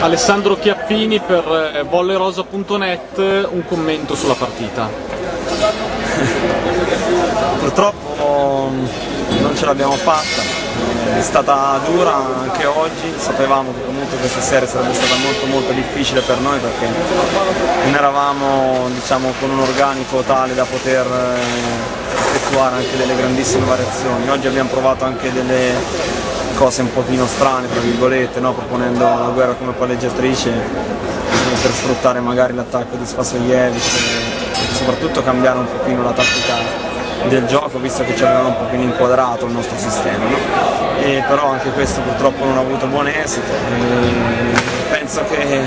Alessandro Chiappini per eh, vollerosa.net, un commento sulla partita. Purtroppo non ce l'abbiamo fatta, è stata dura anche oggi, sapevamo che comunque questa serie sarebbe stata molto molto difficile per noi perché non eravamo diciamo, con un organico tale da poter eh, effettuare anche delle grandissime variazioni. Oggi abbiamo provato anche delle cose un pochino strane, tra virgolette, no? proponendo la guerra come palleggiatrice per sfruttare magari l'attacco di Spasojevic e soprattutto cambiare un pochino la tattica del gioco visto che ci avevano un pochino inquadrato il nostro sistema no? però anche questo purtroppo non ha avuto buon esito e penso che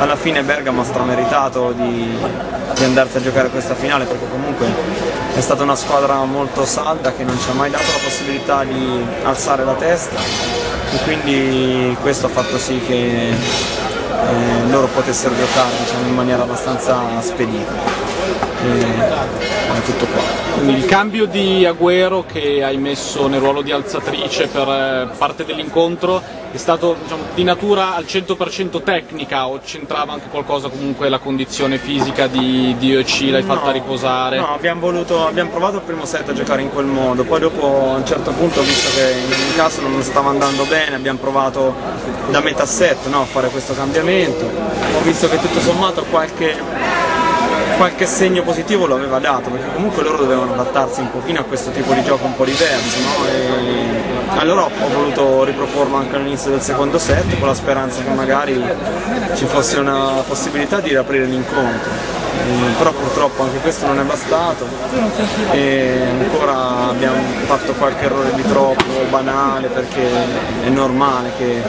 alla fine Bergamo ha strameritato di, di andarsi a giocare questa finale perché comunque è stata una squadra molto salda che non ci ha mai dato la possibilità di alzare la testa e quindi questo ha fatto sì che eh, loro potessero giocare diciamo, in maniera abbastanza spedita. E, tutto qua. Il cambio di Agüero che hai messo nel ruolo di alzatrice per eh, parte dell'incontro è stato diciamo, di natura al 100% tecnica o c'entrava anche qualcosa comunque la condizione fisica di, di OEC, l'hai fatta no, riposare? No, abbiamo, voluto, abbiamo provato il primo set a giocare in quel modo, poi dopo a un certo punto visto che in ogni caso non stava andando bene abbiamo provato da metà set no, a fare questo cambiamento, ho visto che tutto sommato qualche qualche segno positivo lo aveva dato, perché comunque loro dovevano adattarsi un pochino a questo tipo di gioco un po' diverso, no? e allora ho voluto riproporlo anche all'inizio del secondo set con la speranza che magari ci fosse una possibilità di riaprire l'incontro. Però purtroppo anche questo non è bastato e ancora abbiamo fatto qualche errore di troppo banale perché è normale che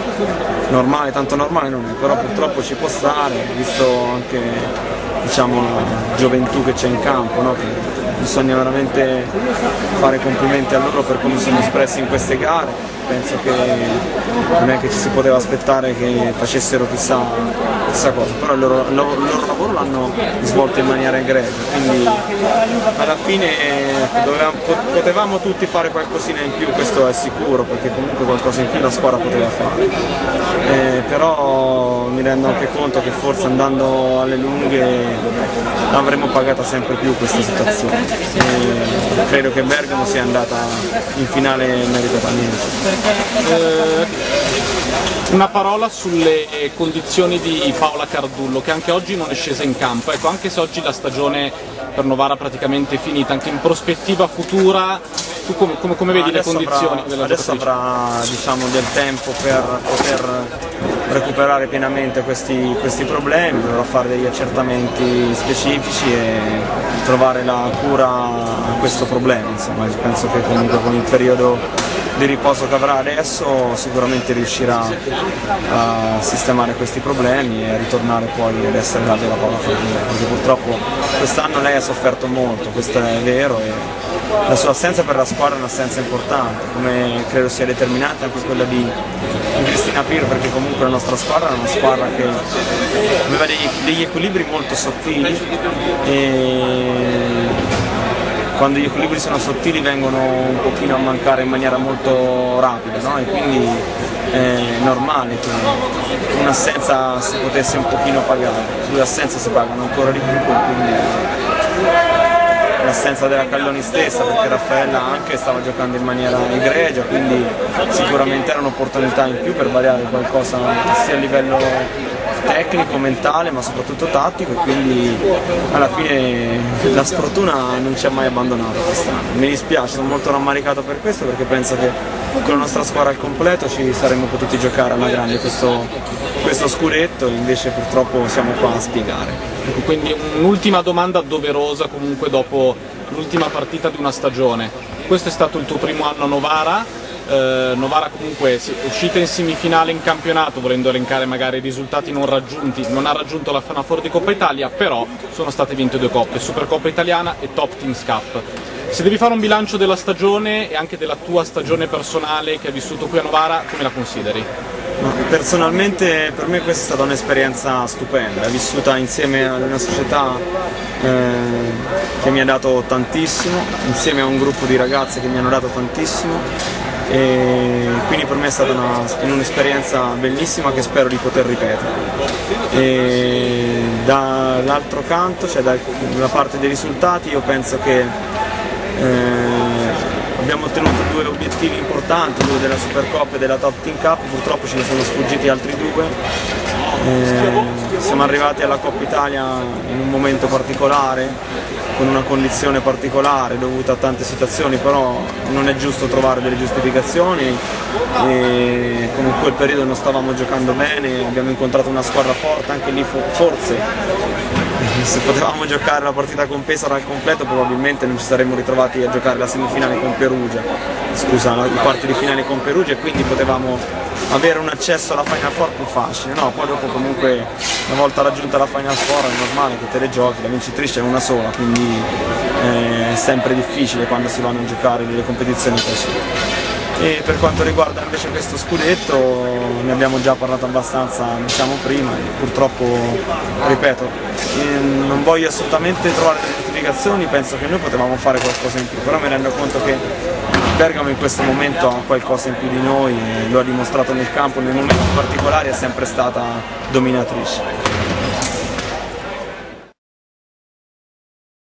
normale, tanto normale non è, però purtroppo ci può stare, visto anche diciamo, gioventù che c'è in campo, no? bisogna veramente fare complimenti a loro per come sono espressi in queste gare penso che non è che ci si poteva aspettare che facessero chissà, chissà cosa, però il loro, il il loro lavoro l'hanno svolto in maniera egregia, quindi alla fine dovevamo, potevamo tutti fare qualcosina in più, questo è sicuro, perché comunque qualcosa in più la squadra poteva fare, eh, però mi rendo anche conto che forse andando alle lunghe avremmo pagata sempre più questa situazione. E credo che Bergamo sia andata in finale meritatamente. Eh, una parola sulle condizioni di Paola Cardullo che anche oggi non è scesa in campo, ecco, anche se oggi la stagione per Novara praticamente è finita, anche in prospettiva futura tu come, come, come vedi le condizioni avrà, della Adesso avrà diciamo, del tempo per poter recuperare pienamente questi, questi problemi, dovrà fare degli accertamenti specifici e trovare la cura a questo problema, insomma, penso che comunque con il periodo di riposo che avrà adesso sicuramente riuscirà a sistemare questi problemi e a ritornare poi ad essere la vera Paola Fabiola perché purtroppo quest'anno lei ha sofferto molto, questo è vero e la sua assenza per la squadra è un'assenza importante, come credo sia determinante anche quella di, Cristina Piro perché comunque la nostra squadra è una squadra che aveva degli, degli equilibri molto sottili e quando gli equilibri sono sottili vengono un pochino a mancare in maniera molto rapida no? e quindi è normale che un'assenza si potesse un pochino pagare, due assenze si pagano ancora di più quindi l'assenza della Calloni stessa perché Raffaella anche stava giocando in maniera egregia quindi sicuramente era un'opportunità in più per variare qualcosa sia a livello tecnico, mentale ma soprattutto tattico e quindi alla fine la sfortuna non ci ha mai abbandonato quest'anno. Mi dispiace, sono molto rammaricato per questo perché penso che con la nostra squadra al completo ci saremmo potuti giocare alla grande questo, questo scudetto invece purtroppo siamo qua a spiegare. Quindi un'ultima domanda doverosa comunque dopo l'ultima partita di una stagione. Questo è stato il tuo primo anno a Novara, eh, Novara comunque uscita in semifinale in campionato volendo elencare magari risultati non raggiunti, non ha raggiunto la Final Four di Coppa Italia, però sono state vinte due coppe, Supercoppa Italiana e Top Teams Cup. Se devi fare un bilancio della stagione e anche della tua stagione personale che hai vissuto qui a Novara, come la consideri? Personalmente per me questa è stata un'esperienza stupenda, vissuta insieme ad una società eh, che mi ha dato tantissimo, insieme a un gruppo di ragazze che mi hanno dato tantissimo e quindi per me è stata un'esperienza bellissima che spero di poter ripetere. Dall'altro canto, cioè dalla parte dei risultati, io penso che eh, abbiamo ottenuto due obiettivi importanti, due della Supercoppa e della Top Team Cup, purtroppo ce ne sono sfuggiti altri due. Eh, siamo arrivati alla Coppa Italia in un momento particolare, con una condizione particolare dovuta a tante situazioni, però non è giusto trovare delle giustificazioni. E con quel periodo non stavamo giocando bene, abbiamo incontrato una squadra forte, anche lì forse se potevamo giocare la partita con Pesaro al completo probabilmente non ci saremmo ritrovati a giocare la semifinale con Perugia, scusa, i quarti di finale con Perugia e quindi potevamo avere un accesso alla Final Four più facile, no? Poi dopo comunque una volta raggiunta la Final Four è normale che te le giochi, la vincitrice è una sola, quindi eh, è sempre difficile quando si vanno a giocare delle competizioni così. E per quanto riguarda invece questo scudetto ne abbiamo già parlato abbastanza diciamo prima, purtroppo ripeto, non voglio assolutamente trovare delle giustificazioni, penso che noi potevamo fare qualcosa in più, però mi rendo conto che Bergamo in questo momento ha qualcosa in più di noi, lo ha dimostrato nel campo, nei momenti particolari è sempre stata dominatrice.